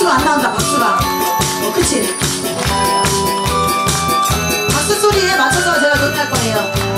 박수가 안 나온다 박수가. 어, 그치? 박수 소리에 맞춰서 제가 노래할 거예요.